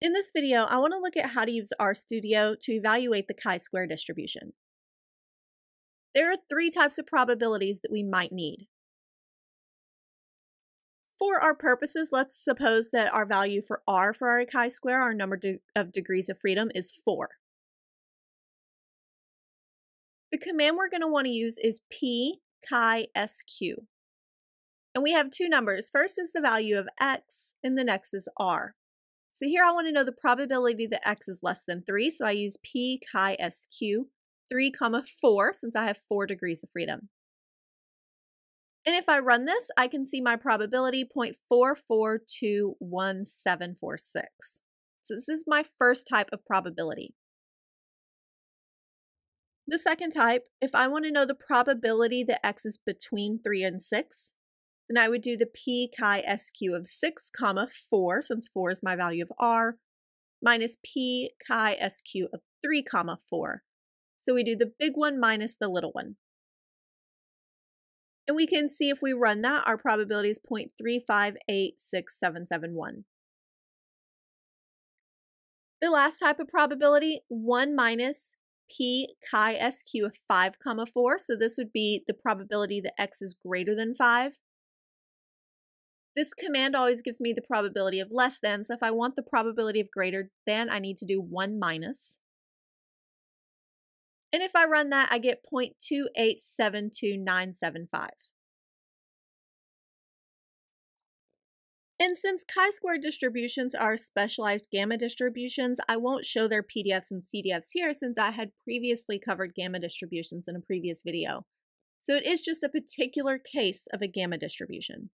In this video, I want to look at how to use RStudio to evaluate the chi-square distribution. There are three types of probabilities that we might need. For our purposes, let's suppose that our value for r for our chi-square, our number de of degrees of freedom, is 4. The command we're going to want to use is p chi sq. And we have two numbers. First is the value of x, and the next is r. So here I want to know the probability that x is less than 3, so I use p chi sq, 3 comma 4, since I have 4 degrees of freedom. And if I run this, I can see my probability 0.4421746. So this is my first type of probability. The second type, if I want to know the probability that x is between 3 and 6, then I would do the p chi sq of 6 comma 4, since 4 is my value of r, minus p chi sq of 3 comma 4. So we do the big one minus the little one. And we can see if we run that, our probability is 0.3586771. The last type of probability, 1 minus p chi sq of 5 comma 4. So this would be the probability that x is greater than 5. This command always gives me the probability of less than, so if I want the probability of greater than, I need to do 1 minus. And if I run that, I get 0.2872975. And since chi-square distributions are specialized gamma distributions, I won't show their PDFs and CDFs here since I had previously covered gamma distributions in a previous video. So it is just a particular case of a gamma distribution.